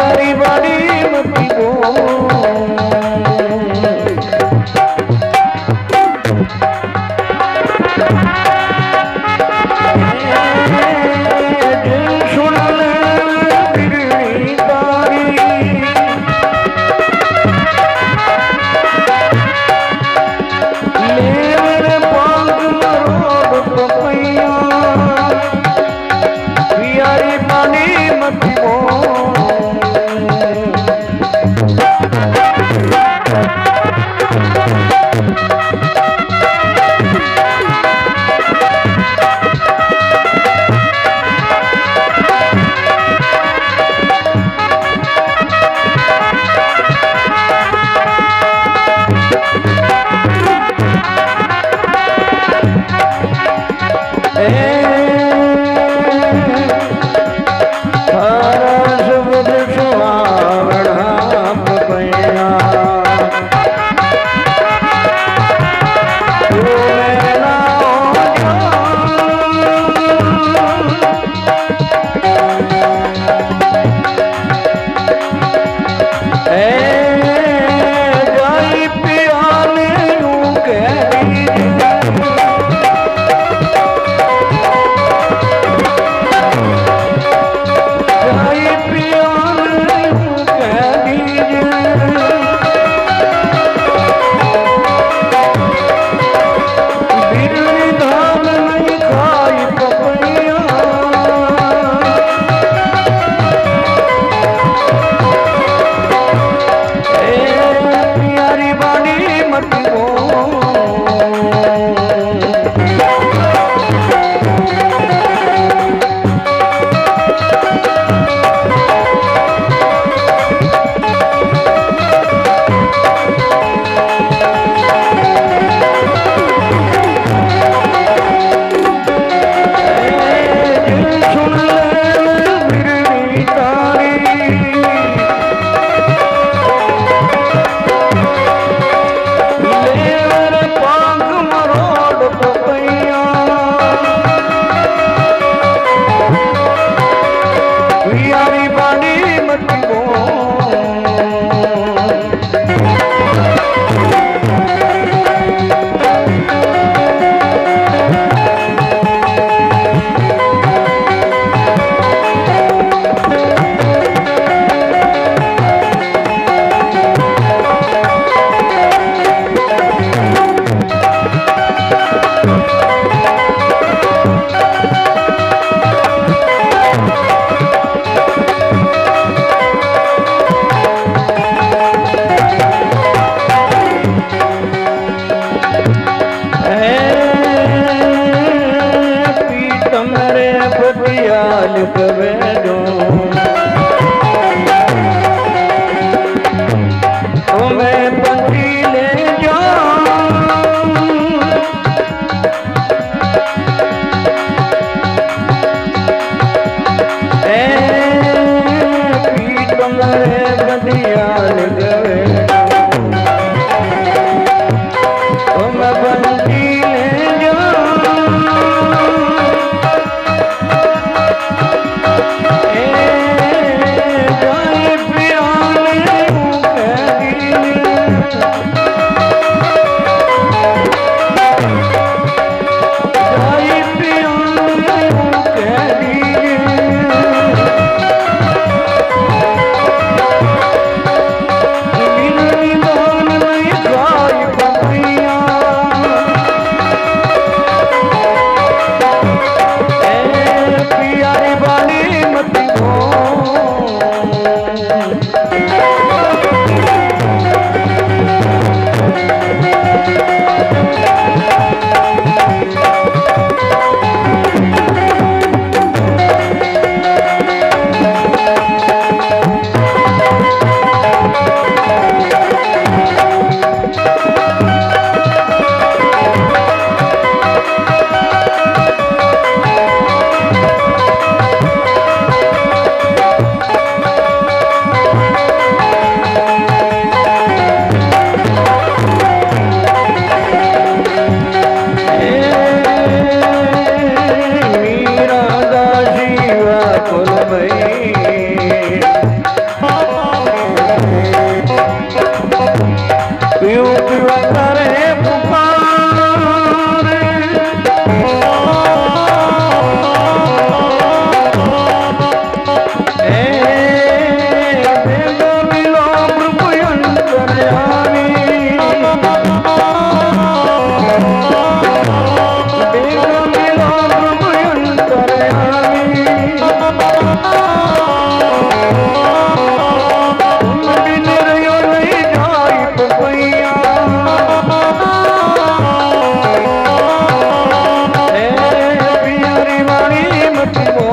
प्यारी बाड़ी मती बोल Eh. में सुरतर रे Salim to